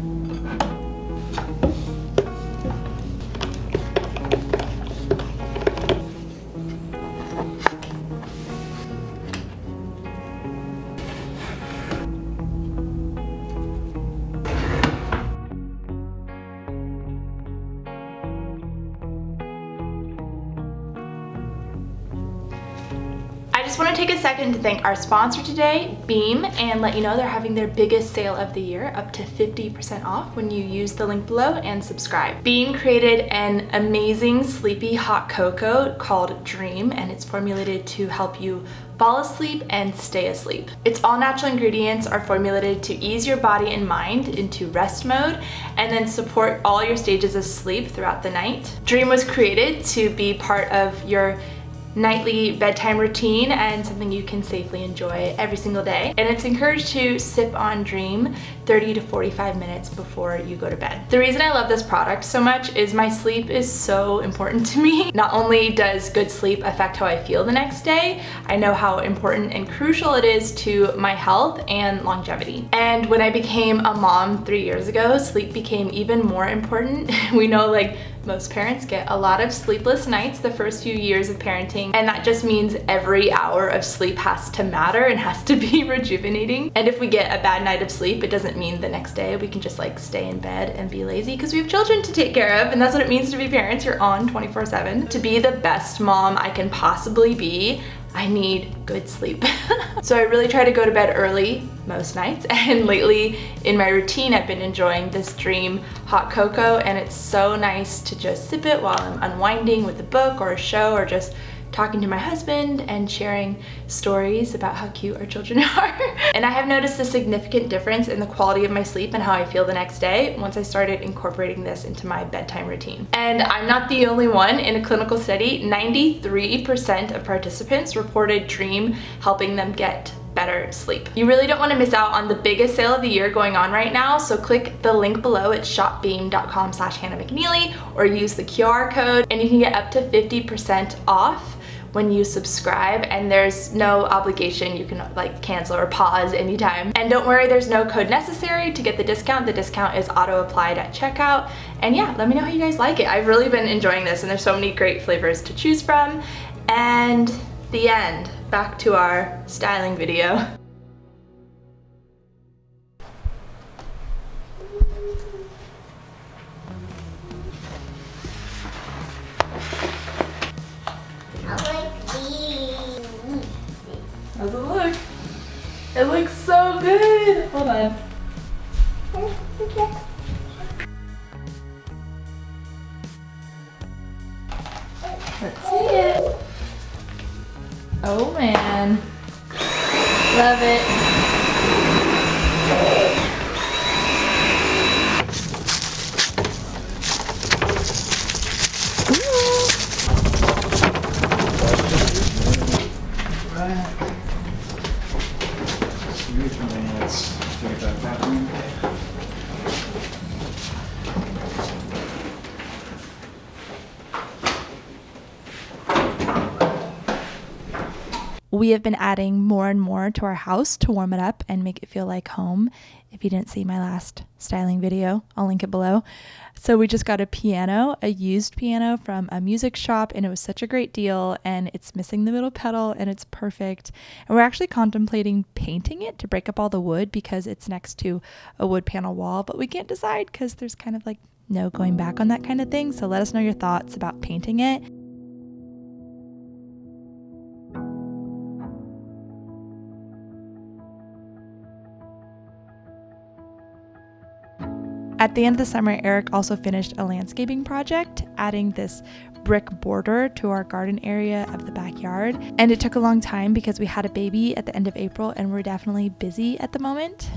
Thank you. Want to take a second to thank our sponsor today, Beam, and let you know they're having their biggest sale of the year, up to 50% off when you use the link below and subscribe. Beam created an amazing sleepy hot cocoa called Dream, and it's formulated to help you fall asleep and stay asleep. Its all natural ingredients are formulated to ease your body and mind into rest mode and then support all your stages of sleep throughout the night. Dream was created to be part of your nightly bedtime routine and something you can safely enjoy every single day. And it's encouraged to sip on Dream 30 to 45 minutes before you go to bed. The reason I love this product so much is my sleep is so important to me. Not only does good sleep affect how I feel the next day, I know how important and crucial it is to my health and longevity. And when I became a mom three years ago, sleep became even more important. we know like most parents get a lot of sleepless nights the first few years of parenting, and that just means every hour of sleep has to matter and has to be rejuvenating. And if we get a bad night of sleep, it doesn't mean the next day we can just like stay in bed and be lazy because we have children to take care of, and that's what it means to be parents. You're on 24 7. To be the best mom I can possibly be, I need good sleep. so I really try to go to bed early most nights and lately in my routine I've been enjoying this Dream hot cocoa and it's so nice to just sip it while I'm unwinding with a book or a show or just talking to my husband and sharing stories about how cute our children are. and I have noticed a significant difference in the quality of my sleep and how I feel the next day once I started incorporating this into my bedtime routine. And I'm not the only one. In a clinical study, 93% of participants reported Dream helping them get better sleep. You really don't want to miss out on the biggest sale of the year going on right now, so click the link below at shopbeam.com slash Hannah McNeely or use the QR code and you can get up to 50% off when you subscribe and there's no obligation. You can like cancel or pause anytime. And don't worry there's no code necessary to get the discount. The discount is auto applied at checkout. And yeah let me know how you guys like it. I've really been enjoying this and there's so many great flavors to choose from. And the end. Back to our styling video good. Hold on. Let's see it. Oh man. Love it. We have been adding more and more to our house to warm it up and make it feel like home. If you didn't see my last styling video, I'll link it below. So we just got a piano, a used piano from a music shop, and it was such a great deal. And it's missing the middle pedal, and it's perfect. And we're actually contemplating painting it to break up all the wood because it's next to a wood panel wall, but we can't decide because there's kind of like no going back on that kind of thing. So let us know your thoughts about painting it. At the end of the summer, Eric also finished a landscaping project, adding this brick border to our garden area of the backyard. And it took a long time because we had a baby at the end of April and we're definitely busy at the moment.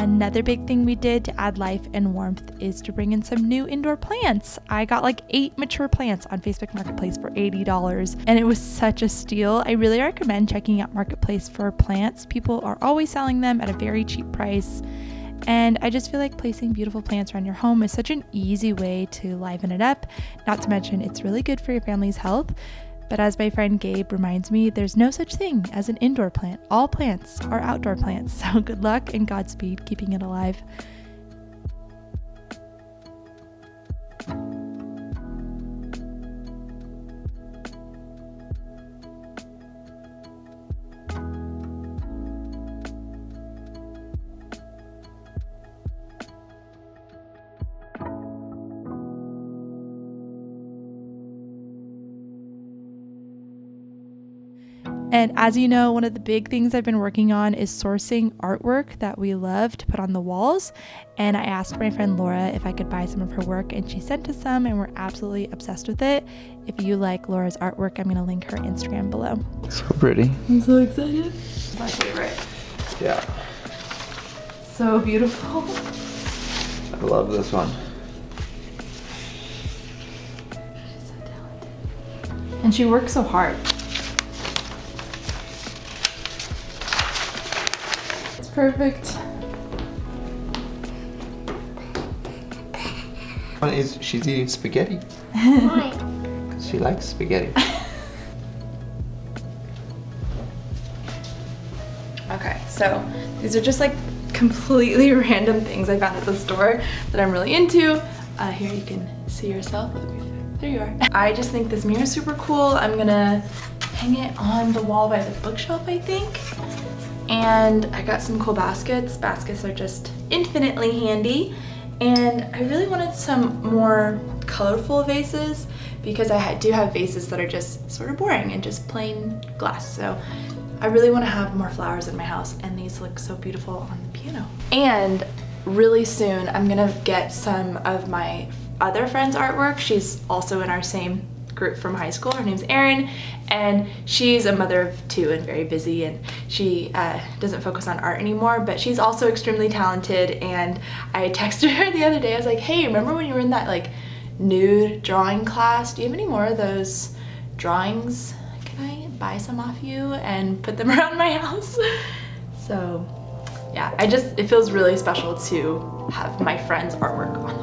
Another big thing we did to add life and warmth is to bring in some new indoor plants. I got like eight mature plants on Facebook Marketplace for $80 and it was such a steal. I really recommend checking out Marketplace for plants. People are always selling them at a very cheap price. And I just feel like placing beautiful plants around your home is such an easy way to liven it up. Not to mention, it's really good for your family's health. But as my friend Gabe reminds me, there's no such thing as an indoor plant. All plants are outdoor plants. So good luck and Godspeed keeping it alive. And as you know, one of the big things I've been working on is sourcing artwork that we love to put on the walls. And I asked my friend Laura if I could buy some of her work, and she sent us some, and we're absolutely obsessed with it. If you like Laura's artwork, I'm gonna link her Instagram below. So pretty. I'm so excited. It's my favorite. Yeah. So beautiful. I love this one. She's so talented. And she works so hard. Perfect. One is she's eating spaghetti Why? because she likes spaghetti. Okay, so these are just like completely random things I found at the store that I'm really into. Uh, here you can see yourself. There you are. I just think this mirror is super cool. I'm gonna hang it on the wall by the bookshelf, I think. And I got some cool baskets. Baskets are just infinitely handy. And I really wanted some more colorful vases because I do have vases that are just sort of boring and just plain glass. So I really want to have more flowers in my house and these look so beautiful on the piano. And really soon I'm gonna get some of my other friend's artwork. She's also in our same group from high school. Her name's Erin and she's a mother of two and very busy and she uh, doesn't focus on art anymore but she's also extremely talented and I texted her the other day. I was like hey remember when you were in that like nude drawing class? Do you have any more of those drawings? Can I buy some off you and put them around my house? So yeah I just it feels really special to have my friends artwork on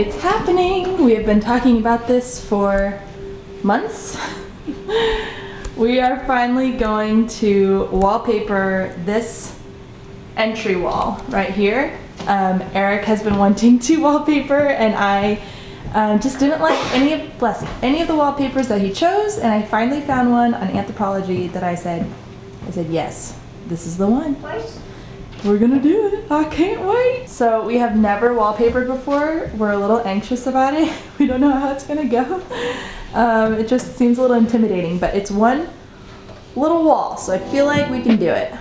it's happening. We have been talking about this for months. we are finally going to wallpaper this entry wall right here. Um, Eric has been wanting to wallpaper and I um, just didn't like any of, bless any of the wallpapers that he chose and I finally found one on Anthropologie that I said, I said, yes, this is the one. We're gonna do it. I can't wait. So we have never wallpapered before. We're a little anxious about it. We don't know how it's gonna go. Um, it just seems a little intimidating, but it's one little wall, so I feel like we can do it.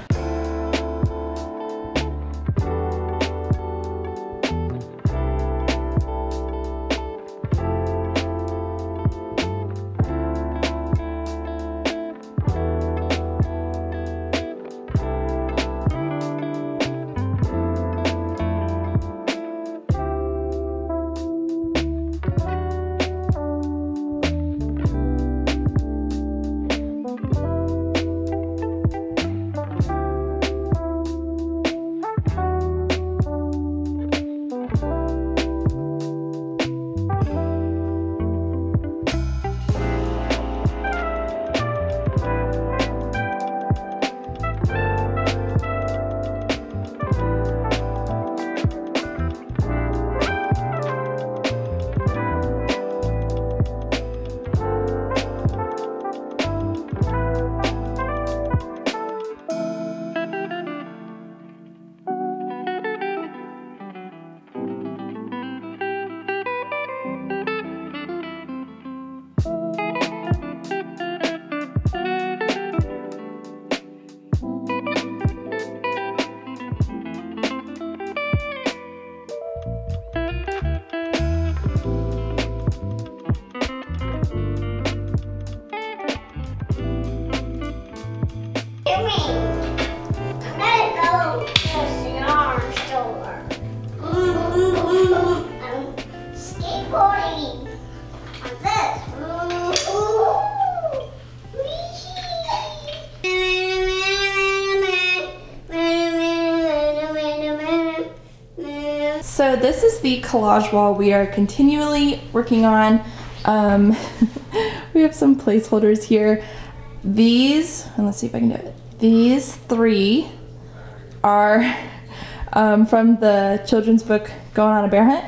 This is the collage wall we are continually working on. Um, we have some placeholders here. These, and let's see if I can do it. These three are um, from the children's book Going on a Bear Hunt.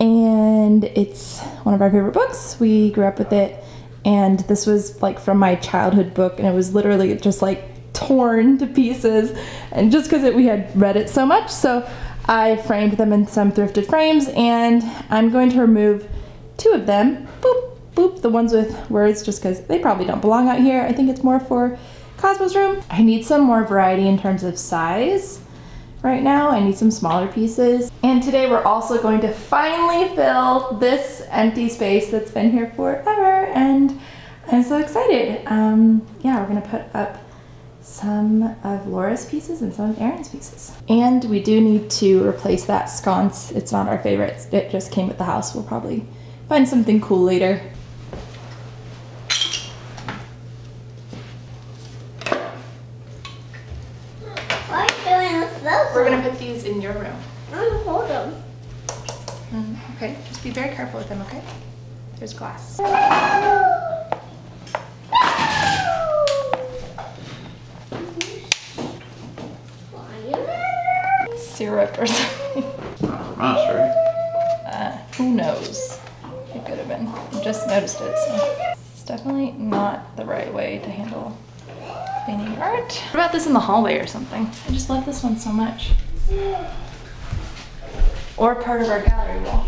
And it's one of our favorite books. We grew up with it. And this was like from my childhood book. And it was literally just like torn to pieces and just because we had read it so much. So I framed them in some thrifted frames and I'm going to remove two of them. Boop, boop, the ones with words just because they probably don't belong out here. I think it's more for Cosmo's room. I need some more variety in terms of size right now. I need some smaller pieces. And today we're also going to finally fill this empty space that's been here forever and I'm so excited. Um, yeah, we're gonna put up some of Laura's pieces and some of Erin's pieces. And we do need to replace that sconce. It's not our favorite. It just came with the house. We'll probably find something cool later. What are you doing with those? We're gonna put these in your room. I'm gonna hold them. Mm, okay, just be very careful with them, okay? There's glass. or something. Not. Uh, who knows? It could have been. I just noticed it, so. It's definitely not the right way to handle painting art. What about this in the hallway or something? I just love this one so much. Or part of our gallery wall.